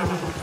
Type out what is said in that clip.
Hey!